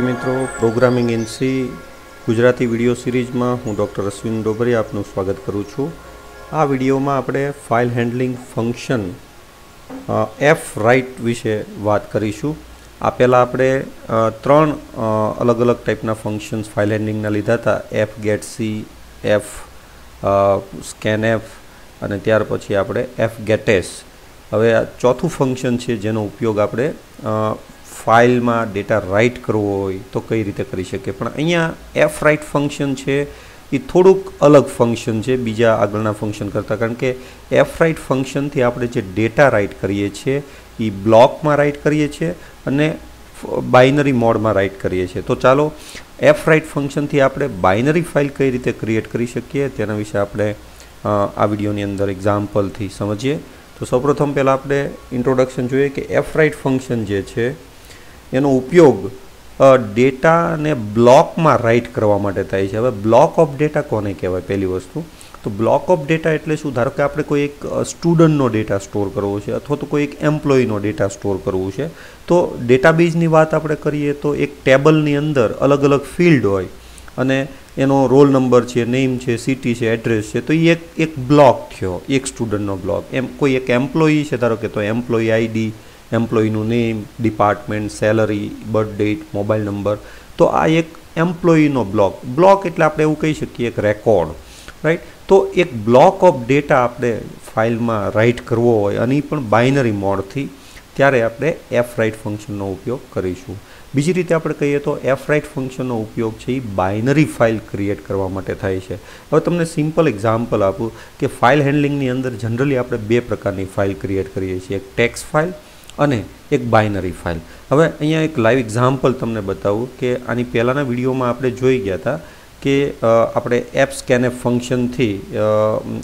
વિદ્યાર્થી મિત્રો programming in C Gujarati video સિરીઝમાં હું ડૉક્ટર અશ્વિન ડોબરી આપનું સ્વાગત કરું છું. આ વિડીયોમાં આપણે file handling function F write વિશે વાત કરીશું. આ પહેલાં આપણે ત્રણ અલગ અલગ ટાઈપના ફંક્શન્સ ફાઇલ હેન્ડલિંગના લીધા હતા. F get C F scan F અને ત્યાર પછી આપણે એફ ગેટેસ હવે આ ચોથું ફંક્શન છે જેનો ઉપયોગ આપણે ફાઇલમાં ડેટા રાઇટ કરવો હોય તો કઈ રીતે કરી શકીએ પણ અહીંયા એફ રાઇટ ફંક્શન છે, એ થોડુંક અલગ ફંક્શન છે, બીજા આગળના ફંક્શન કરતાં. કારણ કે એફ રાઇટ ફંક્શનથી આપણે જે ડેટા રાઇટ કરીએ છીએ, એ બ્લોકમાં રાઇટ કરીએ છીએ અને બાઇનરી મોડમાં રાઇટ કરીએ છીએ. તો ચાલો એફ રાઇટ ફંક્શનથી આપણે બાઇનરી ફાઇલ કઈ રીતે ક્રિએટ કરી શકીએ, તેના વિશે આપણે આ વિડીયોની અંદર એક્ઝામ્પલથી સમજીએ. તો સૌપ્રથમ પહેલાં આપણે ઇન્ટ્રોડક્શન જોઈએ કે એફ રાઇટ ફંક્શન જે છે એનો ઉપયોગ ડેટાને બ્લોકમાં રાઇટ કરવા માટે થાય છે. હવે બ્લોક ઓફ ડેટા કોને કહેવાય પહેલી વસ્તુ? તો બ્લોક ઓફ ડેટા એટલે શું? ધારો કે આપણે કોઈ એક સ્ટુડન્ટનો ડેટા સ્ટોર કરવો છે અથવા તો કોઈ એક એમ્પ્લોયીનો ડેટા સ્ટોર કરવું છે. તો ડેટાબેઝની વાત આપણે કરીએ તો એક ટેબલની અંદર અલગ અલગ ફિલ્ડ હોય અને એનો રોલ નંબર છે, નેમ છે, સિટી છે, એડ્રેસ છે, તો એ એક એક બ્લોક થયો, એક સ્ટુડન્ટનો બ્લોક. એમ કોઈ એક એમ્પ્લોયી છે, ધારો કે તો employee ID એમ્પ્લોયીનું name department salary birth date mobile number તો આ એક એમ્પ્લોયીનો બ્લોક બ્લોક એટલે આપણે એવું કહી શકીએ એક રેકોર્ડ રાઈટ તો એક બ્લોક ઓફ ડેટા આપણે ફાઇલમાં રાઇટ કરવો હોય અને પણ બાઇનરી મોડથી ત્યારે આપણે એફ રાઇટ ફંક્શનનો ઉપયોગ કરીશું. બીજી રીતે આપણે કહીએ તો એફ રાઇટ ફંક્શનનો ઉપયોગ છે એ બાઇનરી ફાઇલ ક્રિએટ કરવા માટે થાય છે. હવે તમને સિમ્પલ એક્ઝામ્પલ આપું કે ફાઇલ હેન્ડલિંગની અંદર જનરલી આપણે બે પ્રકારની ફાઇલ ક્રિએટ કરીએ છીએ. એક ટેક્સ ફાઇલ અને એક બાઇનરી ફાઇલ હવે અહીંયા એક લાઈવ એક્ઝામ્પલ તમને બતાવું કે આની પહેલાંના વિડીયોમાં આપણે જોઈ ગયા હતા કે આપણે એપ સ્કેનએફ ફંક્શનથી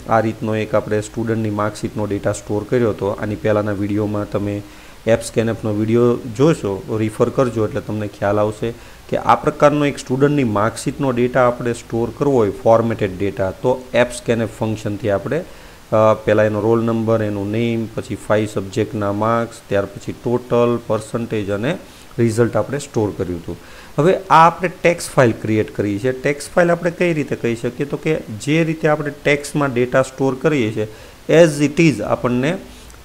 આ રીતનો એક આપણે સ્ટુડન્ટની માર્કશીટનો ડેટા સ્ટોર કર્યો હતો. આની પહેલાંના વિડીયોમાં તમે એપ સ્કેનએફનો વીડિયો જોશો રિફર કરજો એટલે તમને ખ્યાલ આવશે કે આ પ્રકારનો એક સ્ટુડન્ટની માર્કશીટનો ડેટા આપણે સ્ટોર કરવો હોય ફોર્મેટેડ ડેટા તો એપ સ્કેનએફ ફંક્શનથી આપણે પહેલાં એનો રોલ નંબર, એનું નેમ, પછી ફાઇવ સબ્જેક્ટના માર્ક્સ ત્યાર પછી ટોટલ પર્સન્ટેજ અને રિઝલ્ટ આપણે સ્ટોર કર્યું હતું. હવે આ આપણે ટેક્સ ફાઇલ ક્રિએટ કરી છે. ટેક્સ ફાઇલ આપણે કઈ રીતે કહી શકીએ? તો કે જે રીતે આપણે ટેક્સમાં ડેટા સ્ટોર કરીએ છીએ એઝ ઇટ ઇઝ આપણને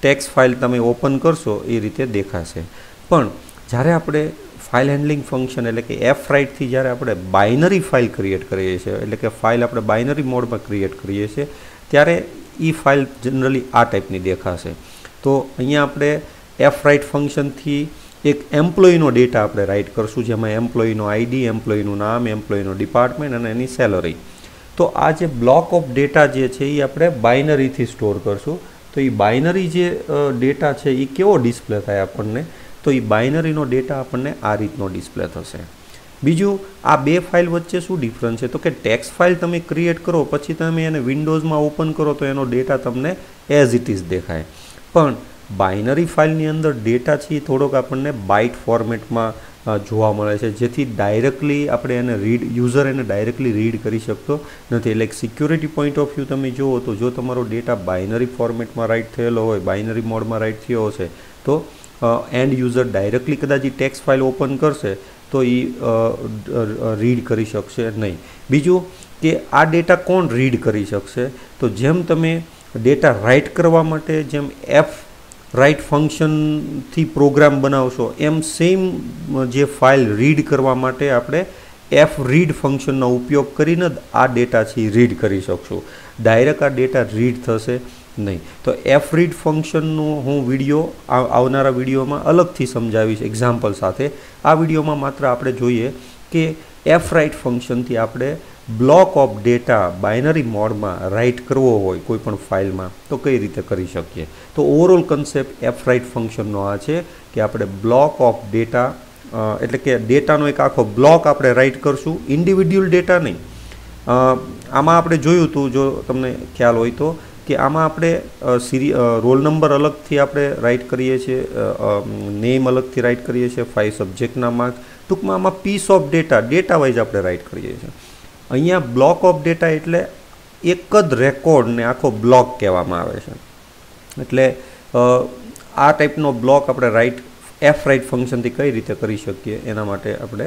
ટેક્સ ફાઇલ તમે ઓપન કરશો, એ રીતે દેખાશે. પણ જ્યારે આપણે ફાઇલ હેન્ડલિંગ ફંક્શન એટલે કે એફ રાઇટથી જ્યારે આપણે બાઇનરી ફાઇલ ક્રિએટ કરીએ છીએ, એટલે કે ફાઇલ આપણે બાઇનરી મોડમાં ક્રિએટ કરીએ છીએ, ત્યારે એ ફાઇલ જનરલી આ ટાઈપની દેખાશે. તો અહીંયા આપણે એફ રાઇટ ફંક્શનથી એક એમ્પ્લોયીનો ડેટા આપણે રાઇટ કરશું, જેમાં એમ્પ્લોયીનો આઈડી, એમ્પ્લોયીનું નામ, એમ્પ્લોયીનું ડિપાર્ટમેન્ટ અને એની સેલરી તો આ જે બ્લોક ઓફ ડેટા જે છે એ આપણે બાઇનરીથી સ્ટોર કરશું. તો એ બાઇનરી જે ડેટા છે એ કેવો ડિસ્પ્લે થાય આપણને? તો એ બાઇનરીનો ડેટા આપણને આ રીતનો ડિસ્પ્લે થશે. બીજું, આ બે ફાઇલ વચ્ચે શું ડિફરન્સ છે? તો કે ટેક્સ ફાઇલ તમે ક્રિએટ કરો, પછી તમે એને વિન્ડોઝમાં ઓપન કરો, તો એનો ડેટા તમને એઝ ઇટ ઇઝ દેખાય. પણ બાઇનરી ફાઇલની અંદર ડેટા છે થોડોક આપણને બાઇટ ફોર્મેટમાં જોવા મળે છે. જેથી ડાયરેક્ટલી આપણે એને રીડ યુઝર એને ડાયરેક્ટલી રીડ કરી શકતો નથી. એટલે સિક્યુરિટી પોઈન્ટ ઓફ વ્યૂ તમે જુઓ તો જો તમારો ડેટા બાઇનરી ફોર્મેટમાં રાઇટ થયેલો હોય, બાઇનરી મોડમાં રાઇટ થયો હશે, તો એન્ડ યુઝર ડાયરેક્ટલી કદાચ ટેક્સ ફાઇલ ઓપન કરશે તો એ રીડ કરી શકશે નહીં. બીજું કે આ ડેટા કોણ રીડ કરી શકશે? તો જેમ તમે ડેટા રાઇટ કરવા માટે જેમ એફ રાઇટ ફંક્શનથી પ્રોગ્રામ બનાવશો, એમ સેમ જે ફાઇલ રીડ કરવા માટે આપણે એફ રીડ ફંક્શનનો ઉપયોગ કરીને આ ડેટા છે રીડ કરી શકશું. ડાયરેક્ટ આ ડેટા રીડ થશે. નહીં. તો એફ રીડ ફંક્શનનું હું વીડિયો આવનારા વિડીયોમાં અલગથી સમજાવીશ એક્ઝામ્પલ સાથે. આ વિડીયોમાં માત્ર આપણે જોઈએ કે એફ રાઇટ ફંક્શનથી આપણે બ્લોક ઓફ ડેટા બાઇનરી મોડમાં રાઇટ કરવો હોય કોઈપણ ફાઇલમાં, તો કઈ રીતે કરી શકીએ? તો ઓવરઓલ કન્સેપ્ટ એફ રાઇટ ફંક્શનનો આ છે કે આપણે બ્લોક ઓફ ડેટા એટલે કે ડેટાનો એક આખો બ્લોક આપણે રાઇટ કરશું. ઇન્ડિવિડ્યુઅલ ડેટા નહીં. આમાં આપણે જોયું હતું જો તમને ખ્યાલ હોય તો કે આમાં આપણે સિરી રોલ નંબર અલગથી આપણે રાઇટ કરીએ છીએ નેમ અલગથી રાઇટ કરીએ છીએ ફાઇવ સબ્જેક્ટના માર્ક ટૂંકમાં આમાં piece of data data wise આપણે રાઇટ કરીએ છીએ. અહીંયા બ્લોક ઓફ ડેટા એટલે એક જ રેકોર્ડને આખો બ્લોક કહેવામાં આવે છે. એટલે આ ટાઈપનો બ્લોક આપણે રાઇટ એફ રાઇટ ફંક્શનથી કઈ રીતે કરી શકીએ, એના માટે આપણે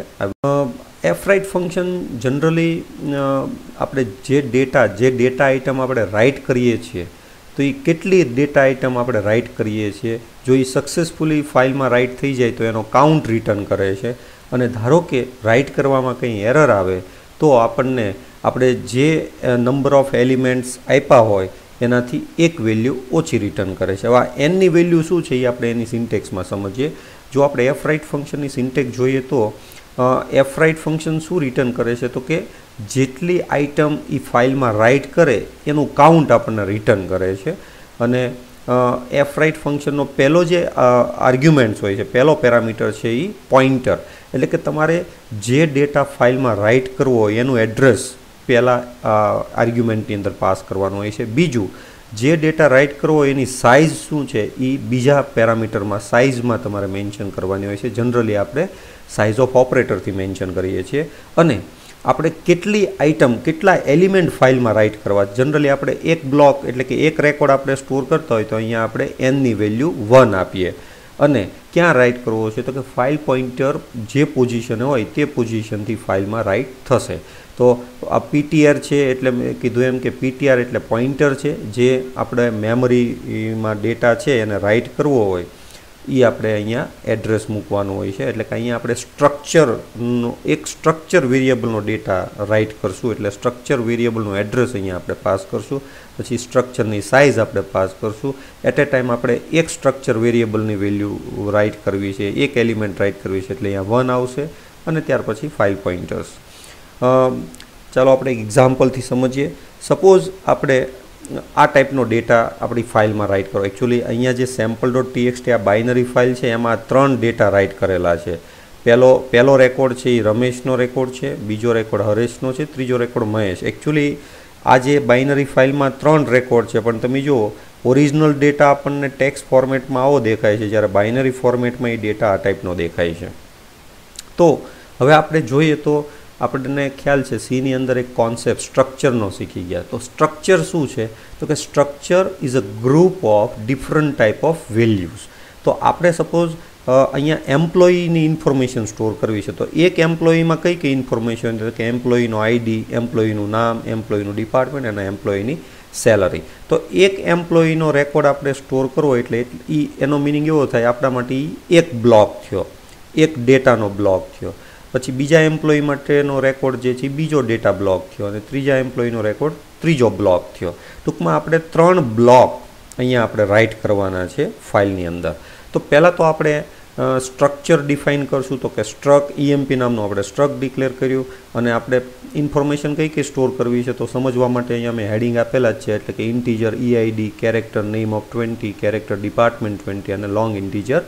એફ રાઇટ ફંક્શન જનરલી આપણે જે ડેટા જે ડેટા આઇટમ આપણે રાઇટ કરીએ છીએ, તો એ કેટલી ડેટા આઇટમ આપણે રાઇટ કરીએ છીએ? જો એ સક્સેસફુલી ફાઇલમાં રાઇટ થઈ જાય તો એનો કાઉન્ટ રિટર્ન કરે છે. અને ધારો કે રાઇટ કરવામાં કંઈ એરર આવે, તો આપણને આપણે જે નંબર ઓફ એલિમેન્ટ્સ આપ્યા હોય, એનાથી એક વેલ્યુ ઓછી રિટર્ન કરે છે. હવે એનની વેલ્યુ શું છે એ આપણે એની સિન્ટેક્સમાં સમજીએ. જો આપણે એફ રાઇટ ફંક્શનની સિન્ટેક્સ જોઈએ તો એફ રાઇટ ફંક્શન શું રિટર્ન કરે છે? તો કે જેટલી આઇટમ એ ફાઇલમાં રાઇટ કરે, એનું કાઉન્ટ આપણને રિટર્ન કરે છે. અને એફ રાઇટ ફંક્શનનો પહેલો જે આર્ગ્યુમેન્ટ્સ હોય છે, પહેલો પેરામીટર છે એ પોઇન્ટર એટલે કે તમારે જે ડેટા ફાઇલમાં રાઇટ કરવો હોય, એનું એડ્રેસ પહેલાં આર્ગ્યુમેન્ટની અંદર પાસ કરવાનું હોય છે. બીજું, જે ડેટા રાઇટ કરવો હોય, એની સાઇઝ શું છે? એ બીજા પેરામીટરમાં સાઇઝમાં તમારે મેન્શન કરવાની હોય છે. જનરલી આપણે સાઇઝ ઓફ ઓપરેટરથી મેન્શન કરીએ છીએ. અને આપણે કેટલી આઇટમ કેટલા એલિમેન્ટ ફાઇલમાં રાઇટ કરવા. જનરલી આપણે એક બ્લોક એટલે કે એક રેકોર્ડ આપણે સ્ટોર કરતા હોય તો અહીંયા આપણે એનની વેલ્યુ વન આપીએ. અને ક્યાં રાઇટ કરવો છે? તો કે ફાઇલ પોઇન્ટર જે પોઝિશને હોય તે પોઝિશનથી ફાઇલમાં રાઇટ થશે. તો આ પીટીઆર છે એટલે મેં કીધું એમ કે પીટીઆર એટલે પોઇન્ટર છે. જે આપણે મેમરીમાં ડેટા છે એને રાઇટ કરવો હોય એ આપણે અહીંયા એડ્રેસ મૂકવાનું હોય છે. એટલે કે અહીંયા આપણે સ્ટ્રક્ચરનો એક સ્ટ્રક્ચર વેરિયેબલનો ડેટા રાઇટ કરશું. એટલે સ્ટ્રક્ચર વેરિયેબલનું એડ્રેસ અહીંયા આપણે પાસ કરશું. પછી સ્ટ્રક્ચરની સાઇઝ આપણે પાસ કરશું. એટ એ ટાઈમ આપણે એક સ્ટ્રક્ચર વેરિયેબલની વેલ્યુ રાઇટ કરવી છે. એક એલિમેન્ટ રાઇટ કરવી છે. એટલે અહીંયા વન આવશે અને ત્યાર પછી ફાઇવ પોઈન્ટર્સ ચાલો આપણે એક્ઝામ્પલથી સમજીએ. સપોઝ આપણે આ ટાઈપનો ડેટા આપણી ફાઇલમાં રાઇટ કરો. એકચ્યુઅલી અહીંયા જે સેમ્પલ ડોટ ટીએક્સટી આ બાઇનરી ફાઇલ છે, એમાં ત્રણ ડેટા રાઇટ કરેલા છે. પહેલો પહેલો રેકોર્ડ છે એ રમેશનો રેકોર્ડ છે, બીજો રેકોર્ડ હરેશનો છે, ત્રીજો રેકોર્ડ મહેશ. એકચ્યુઅલી આ જે બાઇનરી ફાઇલમાં ત્રણ રેકોર્ડ છે, પણ તમે જુઓ ઓરિજિનલ ડેટા આપણને ટેક્સ ફોર્મેટમાં આવો દેખાય છે, જ્યારે બાઇનરી ફોર્મેટમાં એ ડેટા આ ટાઈપનો દેખાય છે. તો, હવે આપણે જોઈએ તો આપણને ખ્યાલ છે સીની અંદર એક કોન્સેપ્ટ સ્ટ્રક્ચરનો શીખી ગયા. તો સ્ટ્રક્ચર શું છે? તો કે structure is a group of different type of values તો આપણે સપોઝ અહીંયા એમ્પ્લોયીની ઇન્ફોર્મેશન સ્ટોર કરવી છે. તો એક એમ્પ્લોયીમાં કઈ કઈ ઇન્ફોર્મેશન કે એમ્પ્લોયીનો આઈડી એમ્પ્લોયીનું નામ એમ્પ્લોયીનું ડિપાર્ટમેન્ટ અને એમ્પ્લોયીની સેલરી તો એક એમ્પ્લોયીનો રેકોર્ડ આપણે સ્ટોર કરવો એટલે એ, એનો મિનિંગ એવો થાય, આપણા માટે એક બ્લોક થયો. એક ડેટાનો બ્લોક થયો. પછી બીજા એમ્પ્લોયી માટેનો રેકોર્ડ જે છે બીજો ડેટા બ્લોક થયો અને ત્રીજા એમ્પ્લોયનો રેકોર્ડ ત્રીજો બ્લોક થયો. ટૂંકમાં આપણે ત્રણ બ્લોક અહીંયા આપણે રાઇટ કરવાના છે ફાઇલની અંદર. તો પહેલાં તો આપણે સ્ટ્રક્ચર ડિફાઇન કરશું તો કે સ્ટ્રક ઈએમપી નામનું આપણે સ્ટ્રક ડિક્લેર કર્યું અને આપણે ઇન્ફોર્મેશન કઈ કઈ સ્ટોર કરવી છે તો સમજવા માટે અહીંયા મેં હેડિંગ આપેલા જ છે એટલે કે integer EID character name of twenty character department twenty અને લોંગ ઇન્ટીજર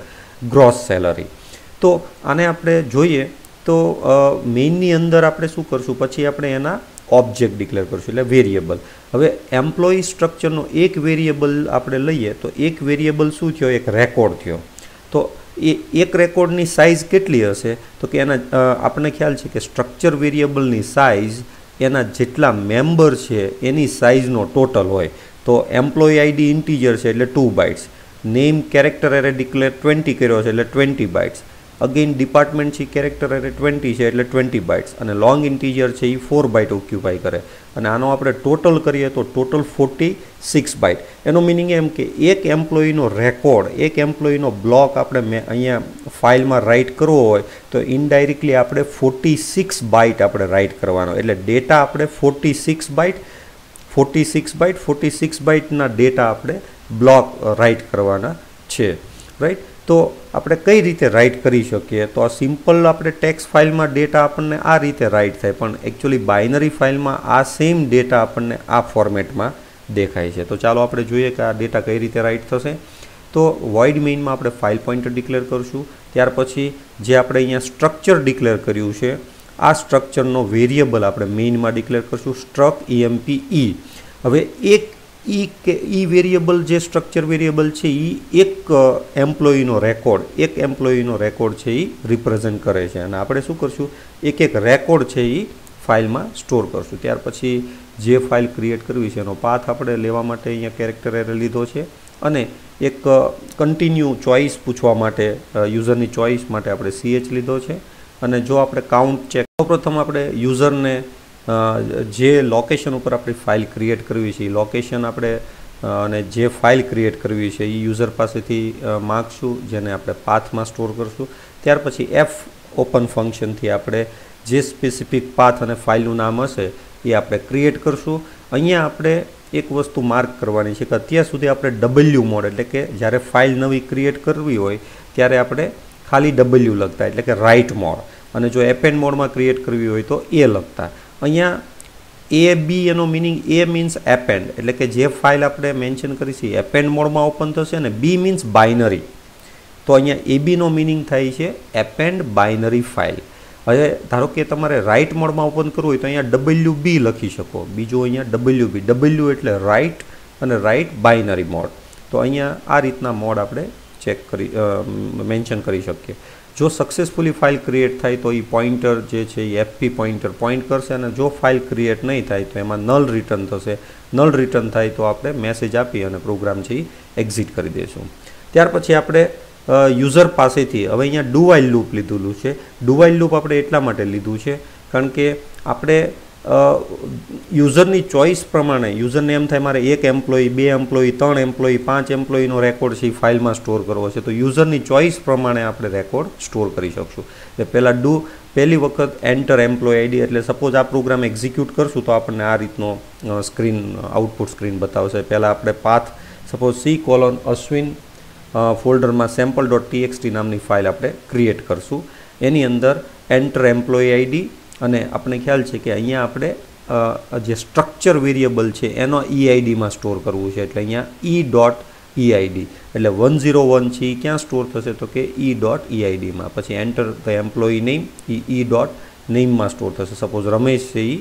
ગ્રોસ સેલરી તો આને આપણે જોઈએ તો મેઇનની અંદર આપણે શું કરશું? પછી આપણે એના ઓબ્જેક્ટ ડિક્લેર કરશું, એટલે વેરિયેબલ હવે એમ્પ્લોયી સ્ટ્રક્ચરનો એક વેરિયેબલ આપણે લઈએ, તો એક વેરિયેબલ શું થયો? એક રેકોર્ડ થયો. તો એ એક રેકોર્ડની સાઇઝ કેટલી હશે? તો કે એના આપણને ખ્યાલ છે કે સ્ટ્રક્ચર વેરિયેબલની સાઇઝ એના જેટલા મેમ્બર છે, એની સાઇઝનો ટોટલ હોય. તો એમ્પ્લોયી આઈડી ઇન્ટીજર છે, એટલે two bytes name character array declare twenty કર્યો છે, એટલે ટ્વેન્ટી બાઇટ્સ અગેન ડિપાર્ટમેન્ટ છે કેરેક્ટર અરે ટ્વેન્ટી છે, એટલે ટ્વેન્ટી બાઇટ્સ અને લોંગ ઇન્ટીજર છે એ ફોર બાઇટ ઓક્યુપાય કરે. અને આનો આપણે ટોટલ કરીએ તો ટોટલ ફોર્ટી સિક્સ બાઇટ એનો મિનિંગ એમ કે એક એમ્પ્લોયીનો રેકોર્ડ એક એમ્પ્લોયીનો બ્લોક આપણે મેં અહીંયા ફાઇલમાં રાઇટ કરવો હોય, તો ઇનડાયરેક્ટલી આપણે ફોર્ટી સિક્સ બાઇટ આપણે રાઇટ કરવાનો. એટલે ડેટા આપણે forty six byte forty six byte forty six બાઇટના data આપણે બ્લોક રાઇટ કરવાના છે. રાઈટ તો આપણે કઈ રીતે રાઇટ કરી શકીએ? તો આ સિમ્પલ આપણે ટેક્સ ફાઇલમાં ડેટા આપણને આ રીતે રાઇટ થાય. પણ એકચ્યુઅલી બાઇનરી ફાઇલમાં આ સેમ ડેટા આપણને આ ફોર્મેટમાં દેખાય છે. તો ચાલો આપણે જોઈએ કે આ ડેટા કઈ રીતે રાઇટ થશે. તો વોઇડ મેઇનમાં આપણે ફાઇલ પોઈન્ટર ડિક્લેર કરશું. ત્યાર પછી જે આપણે અહીંયા સ્ટ્રક્ચર ડિક્લેર કર્યું છે, આ સ્ટ્રક્ચરનો વેરિયેબલ આપણે મેઇનમાં ડિક્લેર કરશું સ્ટ્રક ઈએમપી ઈ હવે એક ઈ કે, ઈ વેરિયેબલ જે સ્ટ્રક્ચર વેરિયેબલ છે એ એક એમ્પ્લોયીનો રેકોર્ડ એક એમ્પ્લોયીનો રેકોર્ડ છે એ રિપ્રેઝેન્ટ કરે છે. અને આપણે શું કરશું? એક એક રેકોર્ડ છે એ ફાઇલમાં સ્ટોર કરશું. ત્યાર પછી જે ફાઇલ ક્રિએટ કરવી છે એનો પાથ આપણે લેવા માટે અહીંયા કેરેક્ટર એરે લીધો છે. અને એક કન્ટિન્યુ ચોઇસ પૂછવા માટે યુઝરની ચોઇસ માટે આપણે સીએચ લીધો છે. અને જો આપણે કાઉન્ટ ચેક સૌપ્રથમ આપણે યુઝરને જે લોકેશન ઉપર આપણી ફાઇલ ક્રિએટ કરવી છે, એ લોકેશન આપણે અને જે ફાઇલ ક્રિએટ કરવી છે એ યુઝર પાસેથી માગશું, જેને આપણે પાથમાં સ્ટોર કરશું. ત્યાર પછી એફ ઓપન ફંક્શનથી આપણે જે સ્પેસિફિક પાથ અને ફાઇલનું નામ હશે, એ આપણે ક્રિએટ કરશું. અહીંયા આપણે એક વસ્તુ માર્ક કરવાની છે કે અત્યાર સુધી આપણે ડબલ્યુ મોડ એટલે કે જ્યારે ફાઇલ નવી ક્રિએટ કરવી હોય, ત્યારે આપણે ખાલી ડબલ્યુ લખતા, એટલે કે રાઇટ મોડ અને જો એપેન્ડ મોડમાં ક્રિએટ કરવી હોય તો એ લખતા. અહીંયા એ બી એનો મિનિંગ એ મીન્સ એપેન્ડ એટલે કે જે ફાઇલ આપણે મેન્શન કરી છે એપેન્ડ મોડમાં ઓપન થશે અને બી મીન્સ બાઇનરી તો અહીંયા એ બીનો મિનિંગ થાય છે એપેન્ડ બાઇનરી ફાઇલ હવે ધારો કે તમારે રાઇટ મોડમાં ઓપન કરવું હોય તો અહીંયા ડબલ્યુ બી લખી શકો. બીજું અહીંયા ડબલ્યુ બી ડબલ્યુ એટલે રાઇટ અને રાઇટ બાઇનરી મોડ તો અહીંયા આ રીતના મોડ આપણે ચેક કરી મેન્શન કરી શકીએ. જો સક્સેસફુલી ફાઇલ ક્રિએટ થાય તો એ પોઇન્ટર જે છે એ એફપી પોઇન્ટર પોઈન્ટ કરશે અને જો ફાઇલ ક્રિએટ નહીં થાય તો એમાં નલ રિટર્ન થશે. નલ રિટર્ન થાય તો આપણે મેસેજ આપી અને પ્રોગ્રામ છે એ એક્ઝિટ કરી દઈશું ત્યાર પછી આપણે યુઝર પાસેથી હવે અહીંયા ડુવાઇલ લૂપ લીધેલું છે. ડુવાઇલ લૂપ આપણે એટલા માટે લીધું છે, કારણ કે આપણે યુઝરની ચોઇસ પ્રમાણે, યુઝરને એમ થાય મારે એક એમ્પ્લોયી, બે એમ્પ્લોયી, ત્રણ એમ્પ્લોયી, પાંચ એમ્પ્લોયીનો રેકોર્ડ છે ફાઇલમાં સ્ટોર કરવો છે. તો યુઝરની ચોઇસ પ્રમાણે આપણે રેકોર્ડ સ્ટોર કરી શકશું. એટલે પહેલાં ડુ, પહેલી વખત એન્ટર એમ્પ્લોય આઈડી, એટલે સપોઝ આ પ્રોગ્રામ એક્ઝિક્યુટ કરશું, તો આપણને આ રીતનો સ્ક્રીન, આઉટપુટ સ્ક્રીન બતાવશે. પહેલાં આપણે path, suppose C colon Ashwin ફોલ્ડરમાં સેમ્પલ ડોટ ટીએક્સટી નામની ફાઇલ આપણે ક્રિએટ કરશું. એની અંદર એન્ટર એમ્પ્લોય આઈડી અને આપણે ખ્યાલ છે કે અહીંયા આપણે જે સ્ટ્રક્ચર વેરિયેબલ છે એનો ઈઆઈડીમાં સ્ટોર કરવું છે. એટલે અહીંયા ઈ ડોટ ઈઆઈડી એટલે વન ઝીરો વન છે એ ક્યાં સ્ટોર થશે તો કે ઈ ડોટ ઈઆઈડીમાં પછી એન્ટર ધ એમ્પ્લોયી નેમ એ ઈ ડોટ નેમમાં સ્ટોર થશે. સપોઝ રમેશ છે એ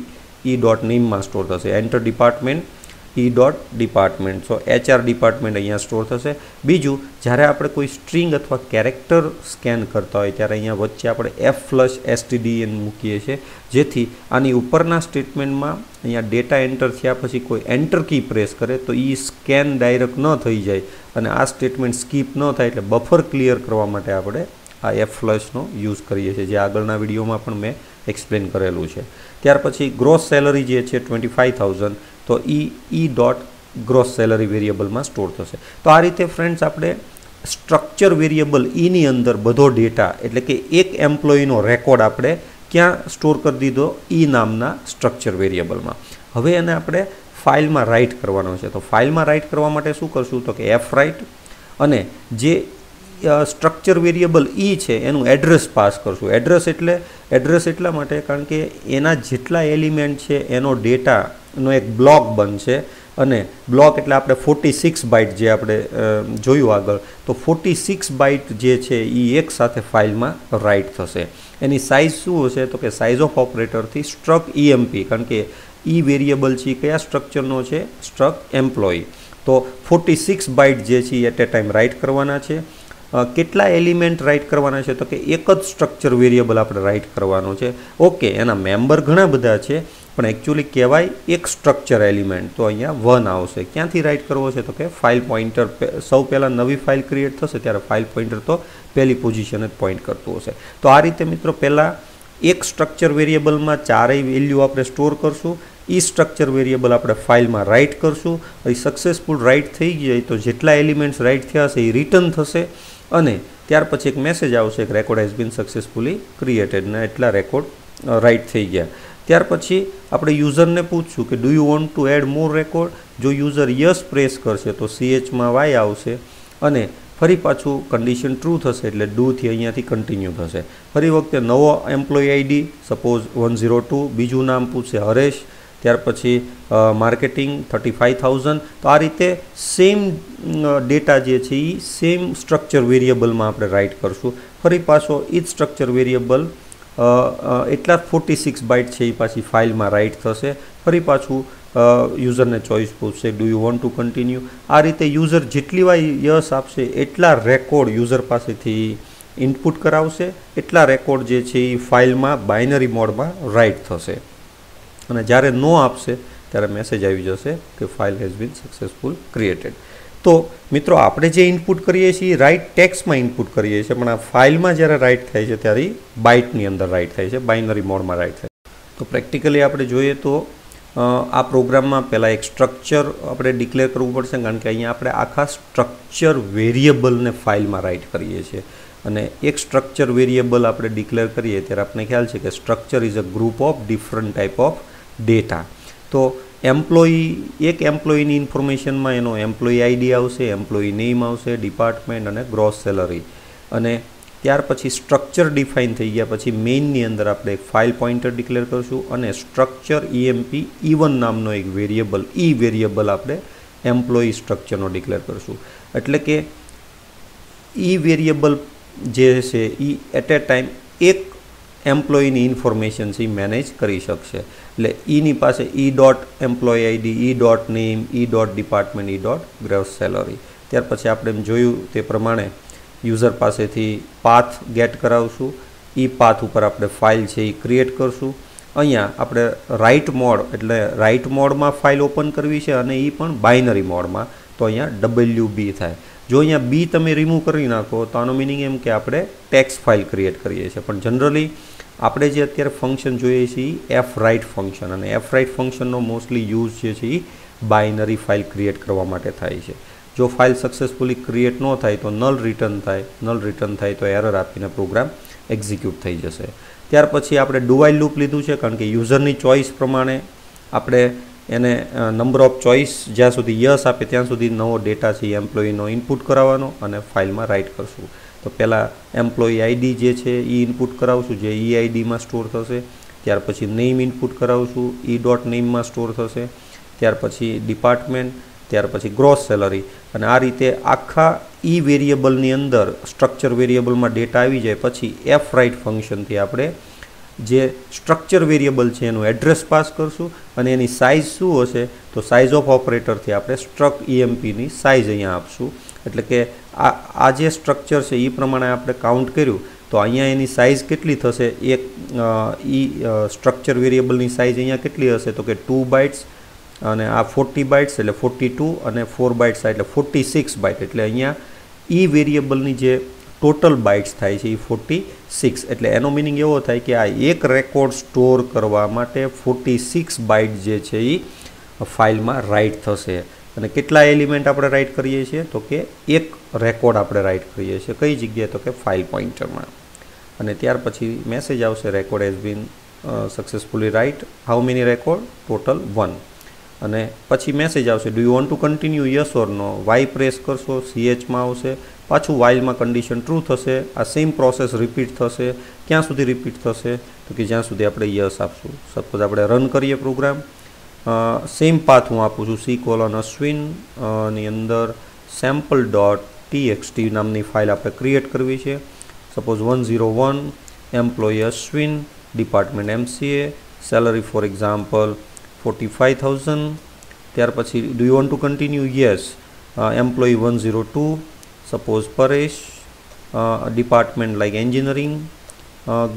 ઈ ડોટ નેમમાં સ્ટોર થશે. Enter department E dot department so HR department અહીંયા સ્ટોર થશે. બીજું, જ્યારે આપણે કોઈ સ્ટ્રિંગ અથવા કેરેક્ટર સ્કેન કરતા હોય, ત્યારે અહીંયા વચ્ચે આપણે એફ ફ્લશ એસટીડીએન મૂકીએ છીએ. જેથી આની ઉપરના સ્ટેટમેન્ટમાં અહીંયા ડેટા એન્ટર થયા પછી કોઈ એન્ટર કી પ્રેસ કરે, તો એ સ્કેન ડાયરેક્ટ ન થઈ જાય. અને આ સ્ટેટમેન્ટ સ્કીપ ન થાય એટલે બફર ક્લિયર કરવા માટે આપણે આ એફ ફ્લશનો યુઝ કરીએ છીએ, જે આગળના વિડીયોમાં પણ મેં એક્સપ્લેન કરેલું છે. ત્યાર પછી ગ્રોસ સેલરી જે છે ટ્વેન્ટી ફાઇવ થાઉઝન્ડ તો E E dot gross salary વેરિયેબલમાં સ્ટોર થશે. તો આ રીતે ફ્રેન્ડ્સ આપણે સ્ટ્રક્ચર વેરિયેબલ ઈની અંદર બધો ડેટા એટલે કે એક એમ્પ્લોયીનો રેકોર્ડ આપણે ક્યાં સ્ટોર કરી દીધો? ઈ નામના સ્ટ્રક્ચર વેરિયેબલમાં હવે એને આપણે ફાઇલમાં રાઇટ કરવાનો છે. તો ફાઇલમાં રાઇટ કરવા માટે શું કરશું? તો કે એફ રાઇટ અને જે સ્ટ્રક્ચર વેરિયેબલ ઈ છે, એનું એડ્રેસ પાસ કરશું. એડ્રેસ એટલે એડ્રેસ એટલા માટે કારણ કે એના જેટલા એલિમેન્ટ છે, એનો ડેટાનો એક બ્લોક બનશે અને બ્લોક એટલે આપણે ફોર્ટી સિક્સ બાઇટ જે આપણે જોયું આગળ, તો ફોર્ટી સિક્સ બાઇટ જે છે એ એક સાથે ફાઇલમાં રાઇટ થશે. એની સાઇઝ શું હશે? તો કે સાઇઝ ઓફ ઓપરેટરથી સ્ટ્રક ઈએમપી કારણ કે ઈ વેરિયેબલ છે કયા સ્ટ્રક્ચરનો છે? સ્ટ્રક એમ્પ્લોય તો ફોર્ટી સિક્સ બાઇટ જે છે એટ એ ટાઈમ રાઇટ કરવાના છે. કેટલા એલિમેન્ટ રાઇટ કરવાના છે? તો કે એક જ સ્ટ્રક્ચર વેરિયેબલ આપણે રાઇટ કરવાનો છે. ઓકે એના મેમ્બર ઘણા બધા છે. પણ એકચ્યુઅલી કહેવાય એક સ્ટ્રક્ચર એલિમેન્ટ તો અહીંયા વન આવશે. ક્યાંથી રાઇટ કરવો છે? તો કે ફાઇલ પોઇન્ટર સૌ પહેલાં નવી ફાઇલ ક્રિએટ થશે, ત્યારે ફાઇલ પોઈન્ટર તો પહેલી પોઝિશન જ પોઈન્ટ કરતું હશે. તો આ રીતે મિત્રો પહેલાં એક સ્ટ્રક્ચર વેરિયેબલમાં ચારેય વેલ્યુ આપણે સ્ટોર કરશું. એ સ્ટ્રક્ચર વેરિયેબલ આપણે ફાઇલમાં રાઇટ કરશું. એ સક્સેસફુલ રાઇટ થઈ જાય તો જેટલા એલિમેન્ટ્સ રાઇટ થયા હશે એ રિટર્ન થશે. અને ત્યાર પછી એક મેસેજ આવશે કે record has been successfully created ને એટલા રેકોર્ડ રાઇટ થઈ ગયા. ત્યાર પછી આપણે યુઝરને પૂછશું કે do you want to add more record જો યુઝર યસ પ્રેસ કરશે તો સીએચમાં વાય આવશે અને ફરી પાછું કન્ડિશન ટ્રુ થશે એટલે ડુથી અહીંયાથી કન્ટિન્યુ થશે. ફરી વખતે નવો employ ID suppose one zero two બીજું નામ પૂછશે હરેશ. ત્યાર પછી માર્કેટિંગ થર્ટી ફાઇવ થાઉઝન્ડ તો આ રીતે સેમ ડેટા જે છે એ સેમ સ્ટ્રક્ચર વેરિયેબલમાં આપણે રાઇટ કરશું. ફરી પાછો એ જ સ્ટ્રક્ચર વેરિયેબલ એટલા ફોર્ટી સિક્સ બાઇટ છે એ પાછી ફાઇલમાં રાઇટ થશે. ફરી પાછું યુઝરને ચોઇસ પૂછશે do you want to continue આ રીતે યુઝર જેટલી વાર યસ આપશે, એટલા રેકોર્ડ યુઝર પાસેથી ઇનપુટ કરાવશે, એટલા રેકોર્ડ જે છે એ ફાઇલમાં બાઇનરી મોડમાં રાઇટ થશે. અને જ્યારે નો આપશે, ત્યારે મેસેજ આવી જશે કે file has been successful created તો મિત્રો આપણે જે ઇનપુટ કરીએ છીએ રાઇટ ટેક્સમાં ઇનપુટ કરીએ છીએ, પણ આ ફાઇલમાં જ્યારે રાઇટ થાય છે ત્યારે બાઇટની અંદર રાઇટ થાય છે બાઇનરી મોડમાં રાઇટ થાય તો પ્રેક્ટિકલી આપણે જોઈએ તો આ પ્રોગ્રામમાં પહેલાં એક સ્ટ્રક્ચર આપણે ડિક્લેર કરવું પડશે, કારણ કે અહીંયા આપણે આખા સ્ટ્રક્ચર વેરિયેબલને ફાઇલમાં રાઇટ કરીએ છીએ. અને એક સ્ટ્રક્ચર વેરિયેબલ આપણે ડિક્લેર કરીએ ત્યારે આપણને ખ્યાલ છે કે structure is a group of different type of data તો એમ્પ્લોયી એક એમ્પ્લોયીની ઇન્ફોર્મેશનમાં એનો એમ્પ્લોયી આઈડી આવશે એમ્પ્લોયી નેમ આવશે ડિપાર્ટમેન્ટ અને ગ્રોસ સેલરી અને ત્યાર પછી સ્ટ્રક્ચર ડિફાઇન થઈ ગયા. પછી મેઇનની અંદર આપણે એક ફાઇલ પોઇન્ટર ડિક્લેર કરશું અને સ્ટ્રક્ચર ઈએમપી ઇવન નામનો એક વેરિયેબલ ઈ વેરિયેબલ આપણે એમ્પ્લોયી સ્ટ્રક્ચરનો ડિક્લેર કરશું. એટલે કે ઈ વેરિયેબલ જે છે એ એટ એ ટાઈમ એક એમ્પ્લોયીની ઇન્ફોર્મેશન છે મેનેજ કરી શકશે. એટલે ઈની પાસે E dot employ ID, E dot name, E dot department, E dot gross salary. ત્યાર પછી આપણે એમ જોયું તે પ્રમાણે યુઝર પાસેથી પાથ ગેટ કરાવશું. ઈ પાથ ઉપર આપણે ફાઇલ છે એ ક્રિએટ કરશું. અહીંયા આપણે રાઇટ મોડ, એટલે રાઇટ મોડમાં ફાઇલ ઓપન કરવી છે અને એ પણ બાઇનરી મોડમાં. તો અહીંયા ડબલ્યુ બી થાય. જો અહીંયા બી તમે રિમૂવ કરી નાખો, તો આનો મિનિંગ એમ કે આપણે ટેક્સ ફાઇલ ક્રિએટ કરીએ છીએ. પણ જનરલી આપણે જે અત્યારે ફંક્શન જોઈએ છીએ એફ રાઇટ ફંક્શન અને એફ રાઇટ ફંક્શનનો મોસ્ટલી યુઝ જે છે એ બાઇનરી ફાઇલ ક્રિએટ કરવા માટે થાય છે. જો ફાઇલ સક્સેસફુલી ક્રિએટ ન થાય, તો નલ રિટર્ન થાય નલ રિટર્ન થાય તો એરર આપીને પ્રોગ્રામ એક્ઝિક્યુટ થઈ જશે. ત્યાર પછી આપણે ડુવાઇલ લૂપ લીધું છે, કારણ કે યુઝરની ચોઇસ પ્રમાણે આપણે એને નંબર ઓફ ચોઇસ જ્યાં સુધી યસ આપે ત્યાં સુધી નવો ડેટા છે એમ્પ્લોયીનો ઇનપુટ કરાવવાનો અને ફાઇલમાં રાઇટ કરશું. તો પહેલાં એમ્પ્લોયી આઈડી જે છે એ ઇનપુટ કરાવશું, જે ઈ આઈડીમાં સ્ટોર થશે. ત્યાર પછી નેમ ઇનપુટ કરાવશું ઈ ડોટ નેમમાં સ્ટોર થશે. ત્યાર પછી ડિપાર્ટમેન્ટ ત્યાર પછી ગ્રોસ સેલરી અને આ રીતે આખા ઈ વેરિયેબલની અંદર સ્ટ્રક્ચર વેરિયેબલમાં ડેટા આવી જાય, પછી એફ રાઇટ ફંક્શનથી આપણે જે સ્ટ્રક્ચર વેરિયેબલ છે, એનું એડ્રેસ પાસ કરશું અને એની સાઇઝ શું હશે, તો સાઇઝ ઓફ ઓપરેટરથી આપણે સ્ટ્રક ઈએમપીની સાઇઝ અહીંયા આપશું. એટલે કે આ આ જે સ્ટ્રક્ચર છે એ પ્રમાણે આપણે કાઉન્ટ કર્યું, તો અહીંયા એની સાઇઝ કેટલી થશે? એક ઈ સ્ટ્રક્ચર વેરિયેબલની સાઇઝ અહીંયા કેટલી હશે? તો કે ટુ બાઇટ્સ અને આ ફોર્ટી બાઇટ્સ એટલે ફોર્ટી ટુ અને ફોર બાઇટ્સ એટલે ફોર્ટી સિક્સ બાઇટ એટલે અહીંયા ઈ વેરિયેબલની જે ટોટલ બાઇટ્સ થાય છે એ ફોર્ટી સિક્સ એટલે એનો મિનિંગ એવો થાય કે આ એક રેકોર્ડ સ્ટોર કરવા માટે ફોર્ટી સિક્સ બાઇટ જે છે એ ફાઇલમાં રાઇટ થશે. અને કેટલા એલિમેન્ટ આપણે રાઇટ કરીએ છીએ? તો કે એક રેકોર્ડ આપણે રાઇટ કરીએ છીએ. કઈ જગ્યાએ? તો કે ફાઇલ પોઈન્ટરમાં અને ત્યાર પછી મેસેજ આવશે record has been successfully write how many record total one અને પછી મેસેજ આવશે do you want to continue yes or no Y press કરશો સીએચમાં આવશે. પાછું વાઇલમાં કન્ડિશન ટ્રુ થશે, આ સેમ પ્રોસેસ રિપીટ થશે, ક્યાં સુધી રિપીટ થશે? તો કે જ્યાં સુધી આપણે યસ આપશું. સપોઝ આપણે રન કરીએ પ્રોગ્રામ સેમ પાથ હું આપું છું સી કોલોન અશ્વિનની અંદર સેમ્પલ ડોટ ટીએક્સટી નામની ફાઇલ આપણે ક્રિએટ કરવી છે. Suppose one zero one employ Ashwin department MCA salary for example forty five thousand ત્યાર પછી do you want to continue yes employ one zero two suppose Paresh department like engineering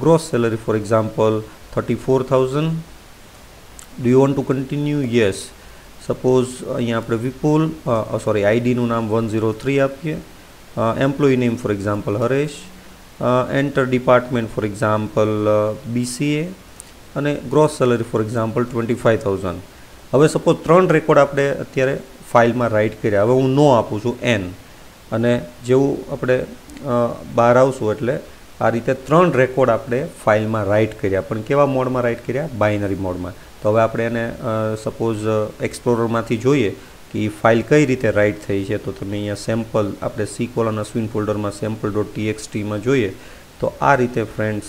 gross salary for example thirty four thousand do you want to continue? Yes suppose અહીંયા આપણે Vipul sorry આઈડીનું નામ one zero three આપીએ. Employ name for example Haresh enter department for example BCA અને gross salary for example twenty five thousand હવે suppose ત્રણ record આપણે અત્યારે ફાઇલમાં રાઇટ કર્યા. હવે હું નો આપું છું એન અને જેવું આપણે બહાર આવશું એટલે આ રીતે ત્રણ રેકોર્ડ આપણે ફાઇલમાં રાઇટ કર્યા. પણ કેવા મોડમાં રાઇટ કર્યા? બાઇનરી મોડમાં. તો હવે આપણે એને સપોઝ એક્સપ્લોરરમાંથી જોઈએ કે એ ફાઇલ કઈ રીતે રાઇટ થઈ છે. તો તમે અહીંયા સેમ્પલ આપણે સી કોલન અશ્વિન ફોલ્ડરમાં સેમ્પલ ડોટ ટીએક્સટીમાં જોઈએ. તો આ રીતે ફ્રેન્ડ્સ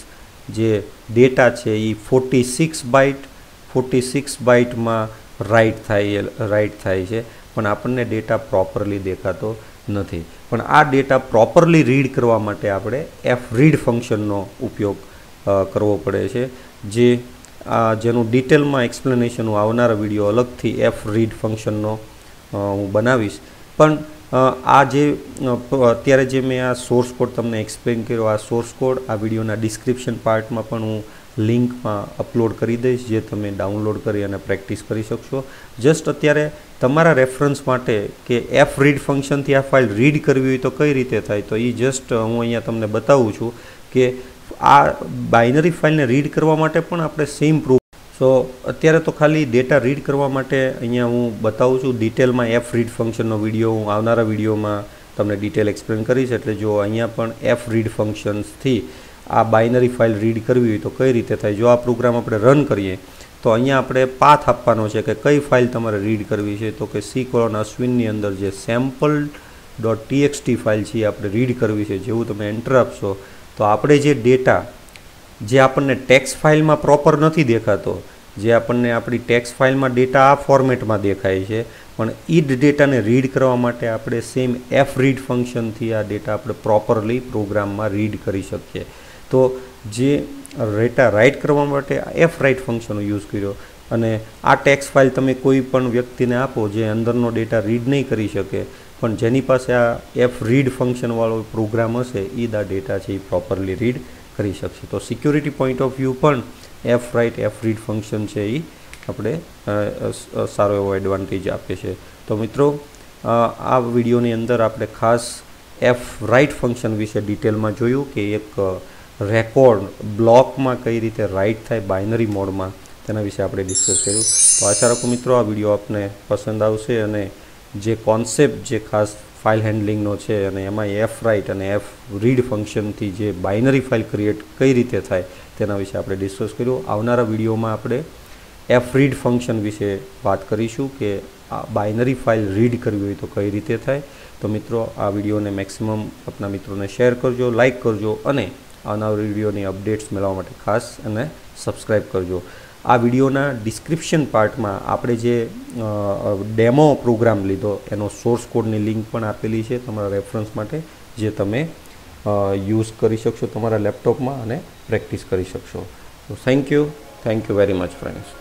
જે ડેટા છે એ forty six byte forty six બાઇટમાં write થાય રાઇટ થાય છે. પણ આપણને ડેટા પ્રોપરલી દેખાતો નથી. પણ આ ડેટા પ્રોપરલી રીડ કરવા માટે આપણે એફ રીડ ફંક્શનનો ઉપયોગ કરવો પડે છે, જે આ જેનું ડિટેલમાં એક્સપ્લેનેશન હું આવનારા વીડિયો અલગથી એફ રીડ ફંક્શનનો હું બનાવીશ. પણ આ જે અત્યારે જે મેં આ સોર્સ કોડ તમને એક્સપ્લેન કર્યો, આ સોર્સ કોડ આ વિડીયોના ડિસ્ક્રિપ્શન પાર્ટમાં પણ હું લિંકમાં અપલોડ કરી દઈશ, જે તમે ડાઉનલોડ કરી અને પ્રેક્ટિસ કરી શકશો. જસ્ટ અત્યારે તમારા રેફરન્સ માટે કે એફ રીડ ફંક્શનથી આ ફાઇલ રીડ કરવી હોય તો કઈ રીતે થાય? તો એ જસ્ટ હું અહીંયા તમને બતાવું છું કે આ બાઇનરી ફાઇલને રીડ કરવા માટે પણ આપણે સેમ પ્રૂફ સો અત્યારે તો ખાલી ડેટા રીડ કરવા માટે અહીંયા હું બતાવું છું. ડિટેલમાં એફ રીડ ફંક્શનનો વીડિયો હું આવનારા વિડીયોમાં તમને ડિટેલ એક્સપ્લેન કરીશ. એટલે જો અહીંયા પણ એફ રીડ ફંક્શન્સથી આ બાઇનરી ફાઇલ રીડ કરવી હોય તો કઈ રીતે થાય? જો આ પ્રોગ્રામ આપણે રન કરીએ, તો અહીંયા આપણે પાથ આપવાનો છે કે કઈ ફાઇલ તમારે રીડ કરવી છે? તો કે સી કોલોન અશ્વિનની અંદર જે સેમ્પલ ડોટ ટીએક્સટી ફાઇલ છે એ આપણે રીડ કરવી છે, જેવું તમે એન્ટર આપશો. તો આપણે જે ડેટા જે આપણને ટેક્સ ફાઇલમાં પ્રોપર નથી દેખાતો, જે આપણને આપણી ટેક્સ ફાઇલમાં ડેટા આ ફોર્મેટમાં દેખાય છે, પણ એ જ ડેટાને રીડ કરવા માટે આપણે સેમ એફ રીડ ફંક્શનથી આ ડેટા આપણે પ્રોપરલી પ્રોગ્રામમાં રીડ કરી શકીએ. તો જે રેટા રાઇટ કરવા માટે એફ રાઇટ ફંક્શનનો યુઝ કર્યો અને આ ટેક્સ ફાઇલ તમે કોઈ પણ વ્યક્તિને આપો જે અંદરનો ડેટા રીડ નહીં કરી શકે, પણ જેની પાસે આ એફ રીડ ફંક્શનવાળો પ્રોગ્રામ હશે એ આ ડેટા છે એ પ્રોપરલી રીડ કરી શકશે. તો સિક્યોરિટી પોઈન્ટ ઓફ વ્યૂ પણ F write F read function છે એ આપણે સારો એવો એડવાન્ટેજ આપે છે. તો મિત્રો આ વિડીયોની અંદર આપણે ખાસ એફ રાઇટ ફંક્શન વિશે ડિટેલમાં જોયું કે એક રેકોર્ડ બ્લોકમાં કઈ રીતે રાઇટ થાય બાઇનરી મોડમાં, તેના વિશે આપણે ડિસ્કસ કર્યું. તો આશા રાખું મિત્રો આ વીડિયો આપને પસંદ આવશે અને જે કોન્સેપ્ટ, જે ખાસ ફાઇલ હેન્ડલિંગનો છે અને એમાં એફ રાઇટ અને એફ રીડ ફંક્શનથી જે બાઇનરી ફાઇલ ક્રિએટ કઈ રીતે થાય તેના વિશે આપણે ડિસ્કસ કર્યું. આવનારા વિડીયોમાં આપણે એફ રીડ ફંક્શન વિશે વાત કરીશું કે આ બાઇનરી ફાઇલ રીડ કરવી હોય તો કઈ રીતે થાય. તો મિત્રો, આ વિડીયોને મેક્સિમમ આપના મિત્રોને શેર કરજો લાઇક કરજો અને આવનાર વિડીયોની અપડેટ્સ મેળવવા માટે ખાસ અને સબસ્ક્રાઈબ કરજો. આ વિડીયોના ડિસ્ક્રિપ્શન પાર્ટમાં આપણે જે ડેમો પ્રોગ્રામ લીધો, એનો સોર્સ કોડની લિંક પણ આપેલી છે તમારા રેફરન્સ માટે, જે તમે યુઝ કરી શકશો તમારા લેપટોપમાં અને પ્રેક્ટિસ કરી શકશો. તો thank you thank you very much friends